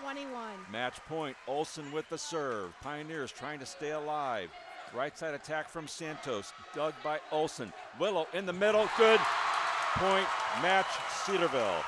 21. Match point. Olson with the serve. Pioneers trying to stay alive. Right side attack from Santos. Dug by Olson. Willow in the middle. Good point. Match Cedarville.